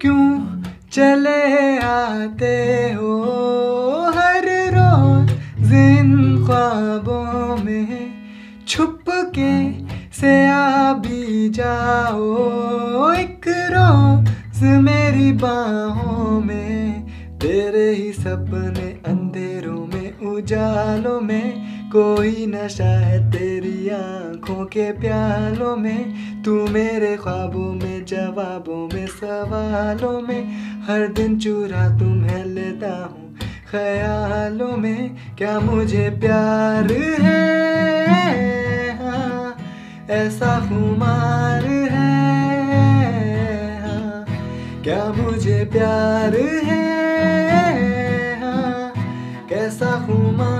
क्यों चले आते हो हर रोज जिन ख्वाबों में छुप के से आ भी जाओ? एक रोज मेरी बाहों में, तेरे ही सपने अंधेरों में, उजालों में कोई नशा है तेरी आँखों के प्यालों में। तू मेरे ख्वाबों में, जवाबों में, सवालों में। हर दिन चूरा तुम्हें लेता हूँ ख्यालों में। क्या मुझे प्यार है? हाँ, ऐसा खुमार है। हाँ, क्या मुझे प्यार है, हाँ, कैसा खुमार